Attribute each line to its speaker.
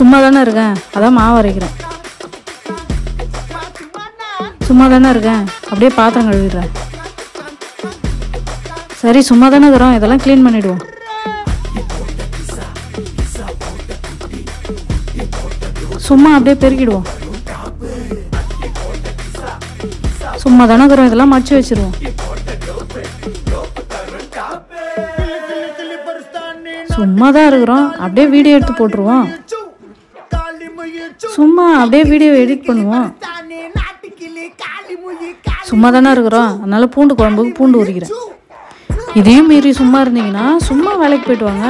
Speaker 1: சும்மா தானே இருக்கேன். அதான் மாவு அரைக்கிறேன். சும்மா தானே இருக்கேன். அப்படியே பாத்திரம் கழுவிடுறேன். சரி சும்மா தானே இருக்கிறோம். இதெல்லாம் க்ளீன் பண்ணிடுவோம். சும்மா அப்படியே பெருக்கிடுவோம். சும்மா தானே இருக்கிறோம். இதெல்லாம் மடிச்சு வச்சிருவோம். சும்மா தான் இருக்கிறோம். அப்படியே வீடியோ எடுத்து போட்டுருவோம். சும்மா அப்படியே வீடியோ எடிட் பண்ணுவோம். சும்மா தானே இருக்கிறோம். அதனால பூண்டு குழம்புக்கு பூண்டு உரிக்கிறேன். இதையும் மீறி சும்மா இருந்தீங்கன்னா சும்மா வேலைக்கு போயிட்டு வாங்க.